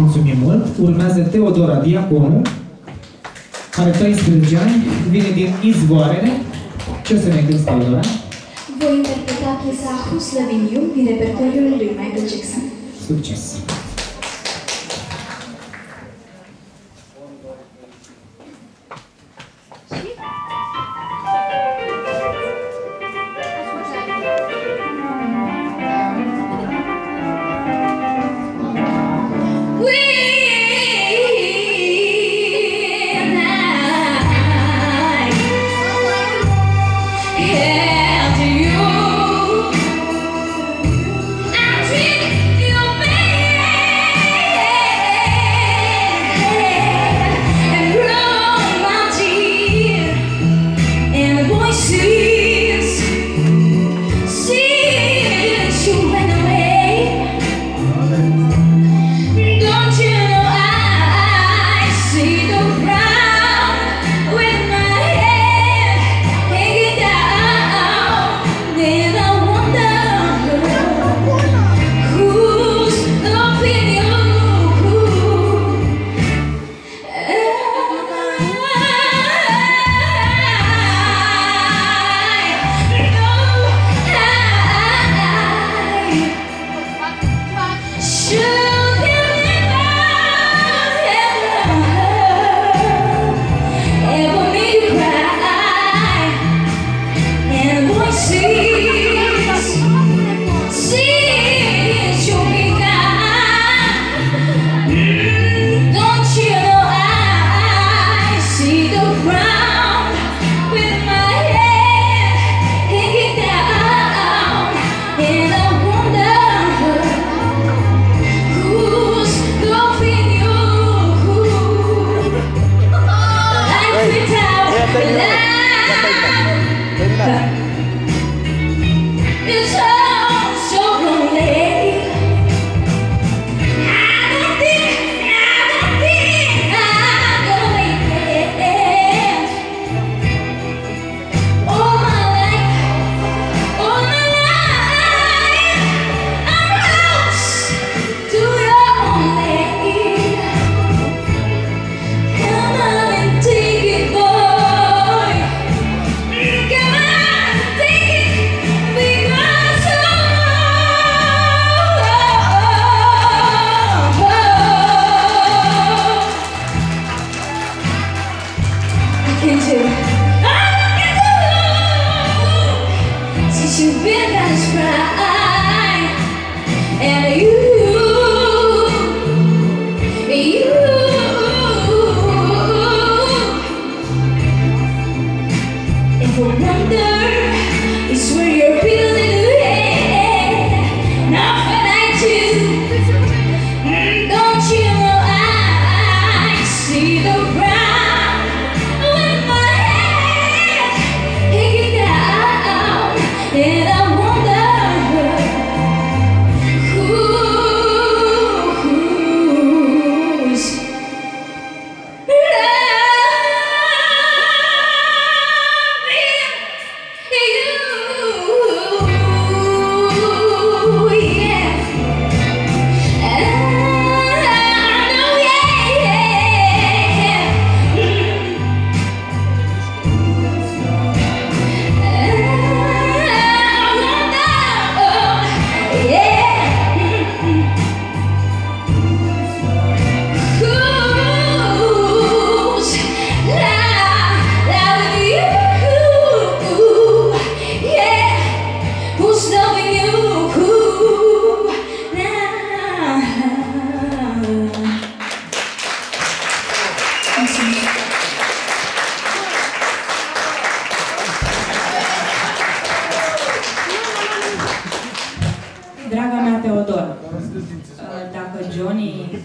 Mulțumim mult. Urmează Teodora Diaconu, are 13 ani, vine din Izvoarele. Ce o să ne gândești, Teodora? Voi interpreta piesa Who's Loving You din repertoriul lui Michael Jackson. Succes!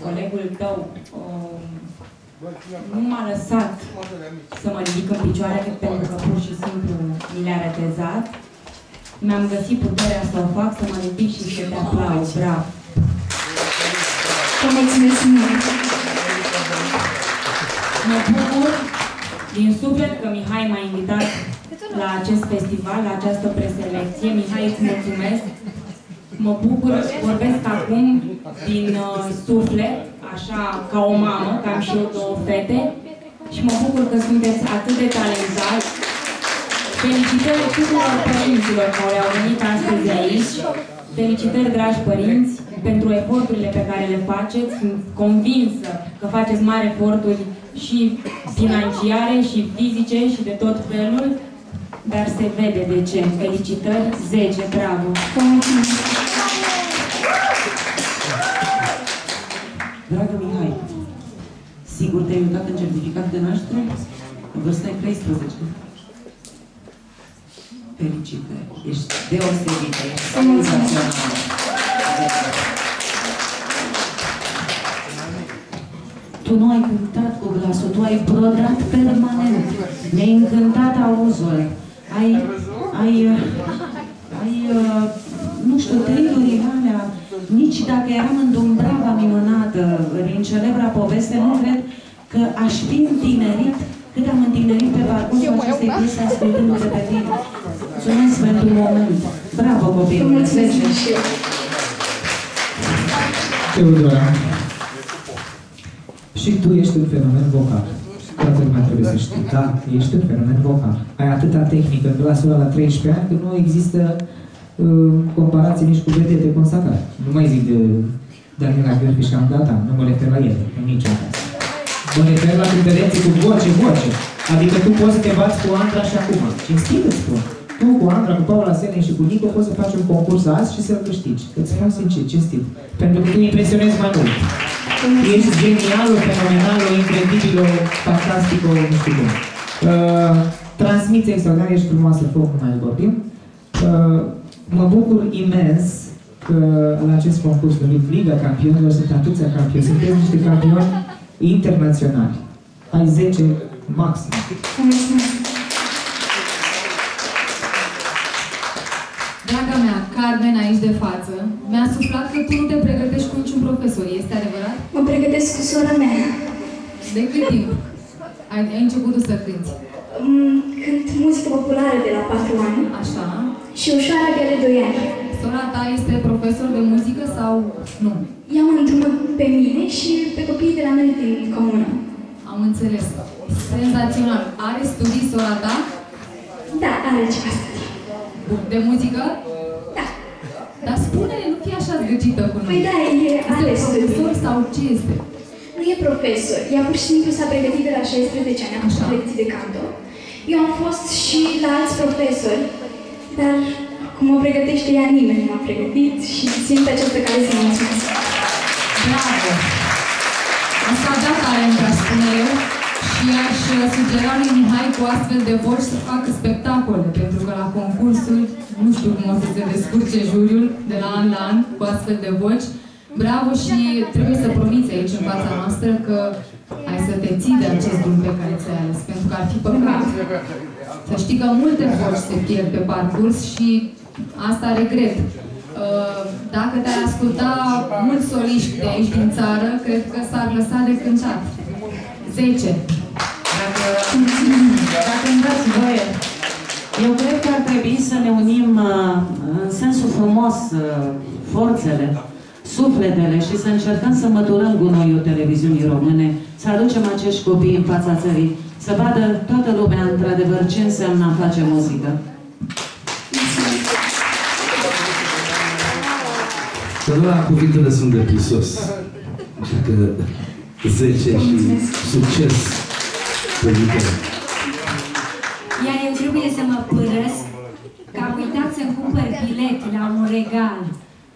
Colegul tău, um, nu m-a lăsat să mă ridic în picioare pentru că pur și simplu mi le-a retezat, mi-am găsit puterea să o fac, să mă ridic și să te aplaud. Bravo! Vă mulțumesc mult! Mă bucur din suflet că Mihai m-a invitat la acest festival, la această preselecție. Mihai, îți mulțumesc! Mă bucur, vorbesc acum din uh, suflet, așa ca o mamă, că am și eu două fete și mă bucur că sunteți atât de talentați. Felicitări tuturor părinților care au venit astăzi aici. Felicitări, dragi părinți, pentru eforturile pe care le faceți. Sunt convinsă că faceți mari eforturi și financiare, și fizice, și de tot felul, dar se vede de ce. Felicitări, 10, bravo! Dragă Mihai, sigur te-ai uitat în certificat de naștere? Vârsta e 13. Felicitări, ești deosebită, ești senzațională. Tu nu ai cântat cu glasul, tu ai brodat permanent. Mi-ai încântat auzul. Ai, ai, ai, uh, nu știu, trilurile alea, nici dacă eram în Dumbrava minunată, din celebra poveste, nu cred că aș fi întinerit cât am întinerit pe parcursul acestei piese ascultându-te pe tine. Mulțumesc pentru moment. Bravo, copil! Mulțumesc și eu. Teodora, și tu ești un fenomen vocal. Toată lumea trebuie să știe. Da, ești un fenomen vocal. Ai atâta tehnică în glasul ăla la 13 ani că nu există uh, comparație nici cu vedete consacrate. Nu mai zic de Daniela Gheorghe și Amdata, nu mă refer la el, în niciun caz. Mă refer la diferențe cu voce, voce. Adică tu poți să te bați cu Andra și acum. Cinstit îți spun. Tu cu Andra, cu Paula Selen și cu Nico poți să faci un concurs azi și să-l câștigi. Îți spun sincer, cinstit. Pentru că tu impresionezi mai mult. Ești genialul, fenomenalul, incredibilul, fantasticul, nu știu cum. Uh, transmiți extraordinar, ești frumoasă, fă cum mai vorbim. Uh, mă bucur imens că la acest concurs numit Liga Campionilor sunt atâția campioni. Sunteți niște campioni internaționali. Ai 10 maxim. Draga mea, Carmen, aici de față, mi-a suflat că tu nu te pregătești cu niciun profesor. Este adevărat? Mă pregătesc cu sora mea. De cât timp ai, ai început tu să cânti? Mm, Cânt muzică populară de la 4 ani Așa. Și ușoara de are 2 ani. Sora ta este profesor de muzică sau nu? Ea mă îndrumă pe mine și pe copiii de la noi din comună. Am înțeles. Senzațional. Are studii sora ta? Da, are ceva studii. Bun. De muzică? Da. Dar spune-ne, nu fi așa zgâcită cu noi. Păi da, e Este are un studii. profesor sau ce este? Nu e profesor. Ea pur și simplu s-a pregătit de la 16 ani, a făcut Așa. lecții de canto. Eu am fost și la alți profesori, dar cum mă pregătește ea, nimeni nu m-a pregătit și simt această cale să mulțumesc. Bravo! Asta da talent, aș spune eu, și aș sugera lui Mihai cu astfel de voci să facă spectacole, pentru că la concursuri, nu știu cum o să se descurce juriul de la an la an cu astfel de voci. Bravo și trebuie să promiți aici în fața noastră că ai să te ții de acest drum pe care ți-ai ales, pentru că ar fi păcat. Să știi că multe voci se pierd pe parcurs și asta regret. Uh, Dacă te-ai asculta mulți soliști de aici din țară, cred că s-ar lăsa de cântat. 10. Dacă, dacă îmi dați voie, eu cred că ar trebui să ne unim uh, în sensul frumos uh, forțele, sufletele și să încercăm să măturăm gunoiul televiziunii române, să aducem acești copii în fața țării, să vadă toată lumea într-adevăr ce înseamnă a face muzică. Dar cuvintele sunt de prisos. Așa că 10 și succes pe viitor. Iar eu trebuie să mă părăsc că am uitat să-mi cumpăr bilet la un regal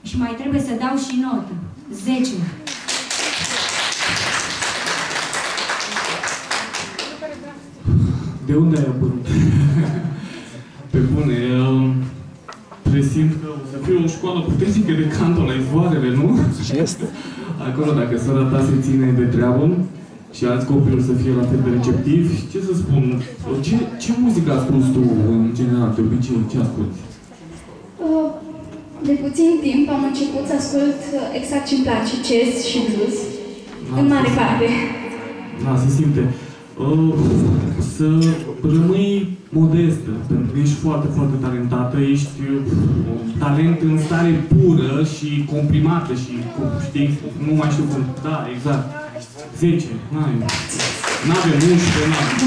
și mai trebuie să dau și notă. 10. De unde ai apărut? Pe bune, um, presimt că o să fie o școală puternică de canto la izvoarele, nu? Și este. Acolo, dacă sora ta se ține de treabă și alți copii o să fie la fel de receptivi, ce să spun, ce, ce muzică asculti tu în general, de obicei, ce asculti? Uh, De puțin timp am început să ascult uh, exact ce-mi place, jazz și blues, în mare parte. Da, se simte. Uh, să rămâi modestă, pentru că ești foarte, foarte talentată, ești uh, un talent în stare pură și comprimată și, cu- știți, nu mai știu cum, da, exact, 10, n-ai, n-avem 11, n-avem.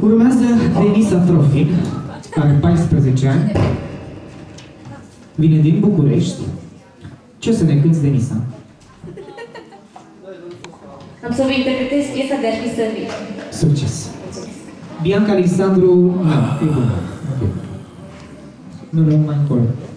Urmează Denisa Trofim, are 14 ani, vine din București. Ce o să ne cânti, Denisa? Am să vă interpretez piesa de ar fi să vii. Succes! Bianca Alexandru... Nu, e bun. Ok. Nu luăm mai încolo. Thank